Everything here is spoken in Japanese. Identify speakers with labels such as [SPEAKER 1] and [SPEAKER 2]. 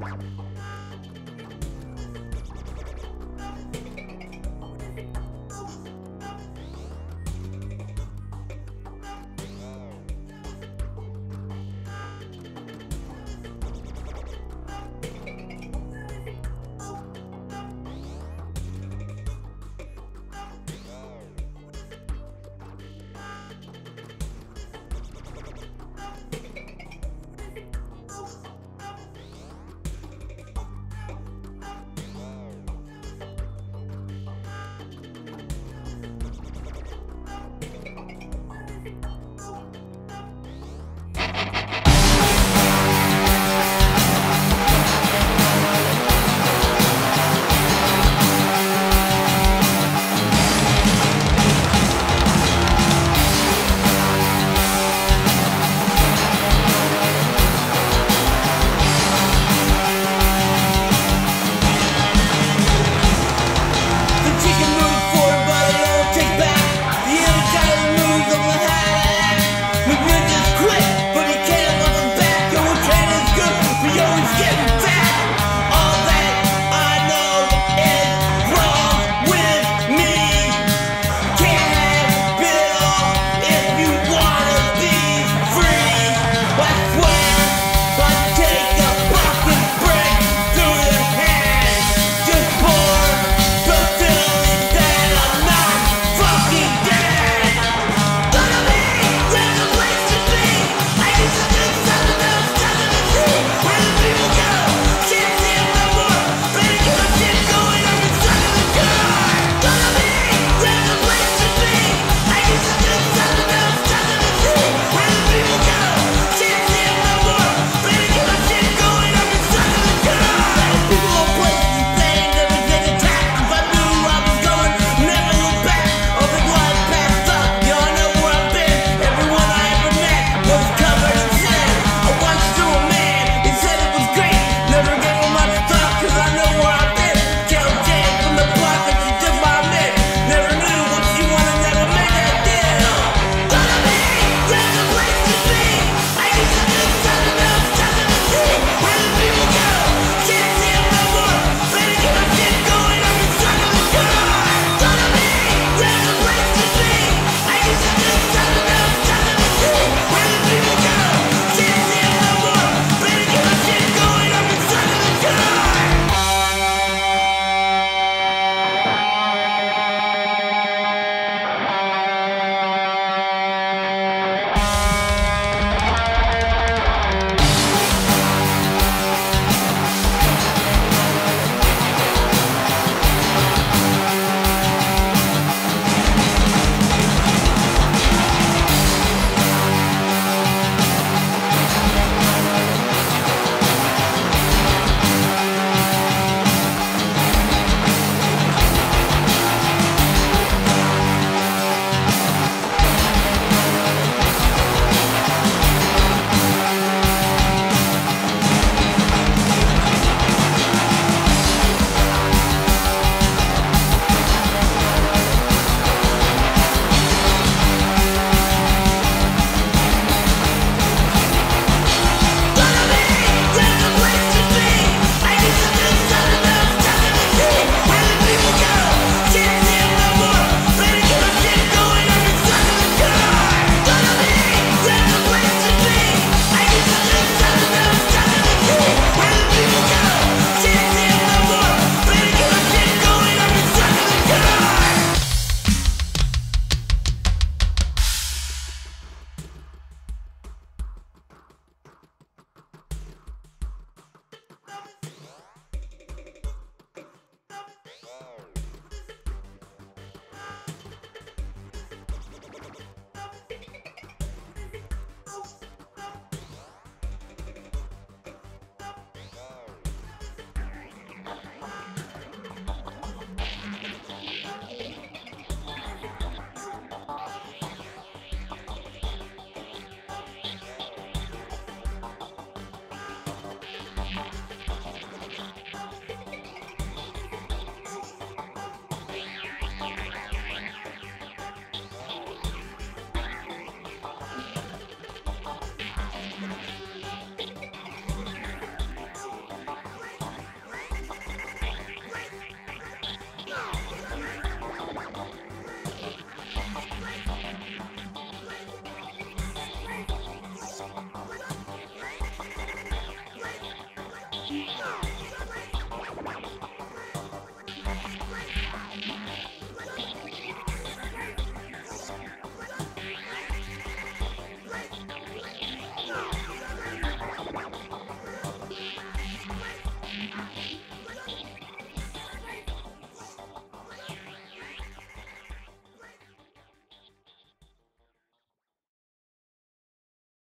[SPEAKER 1] あっ。